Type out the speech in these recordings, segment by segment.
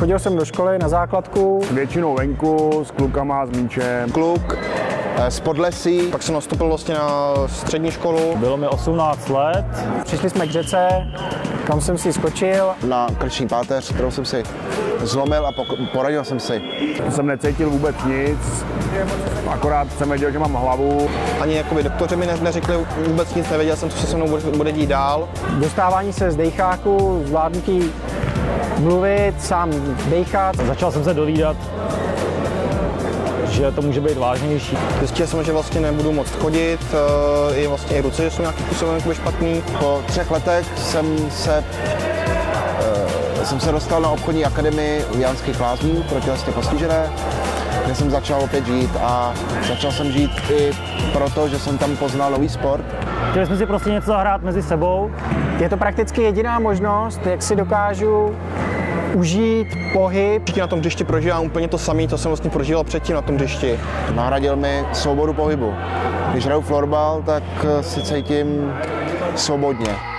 Chodil jsem do školy na základku. Většinou venku, s klukama, s míčem. Kluk eh, z Podlesí, pak jsem nastoupil vlastně na střední školu. Bylo mi 18 let. Přišli jsme k řece, kam jsem si skočil. Na krční páteř, kterou jsem si zlomil a poradil jsem si. Jsem necítil vůbec nic, akorát jsem věděl, že mám hlavu. Ani jakoby doktoři mi neřekli vůbec nic, nevěděl jsem, co se se mnou bude, bude dít dál. Dostávání se z dejcháku, zvládnutí mluvit, sám dejchat. Začal jsem se dolídat, že to může být vážnější. Zjistil jsem, že vlastně nebudu moc chodit, eh, i vlastně i ruce, že jsou nějakým způsobem špatný. Po třech letech jsem se eh, jsem se dostal na obchodní akademii u Janských lázní pro tělesně postižené, kde jsem začal opět žít a začal jsem žít i proto, že jsem tam poznal nový sport. Chtěli jsme si prostě něco zahrát mezi sebou. Je to prakticky jediná možnost, jak si dokážu užít pohyb. Na tom hřišti prožívám úplně to samé, co jsem vlastně prožíval předtím na tom hřišti. Nahradil mi svobodu pohybu. Když hraju florbal, tak si cítím svobodně.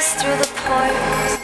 through the pores.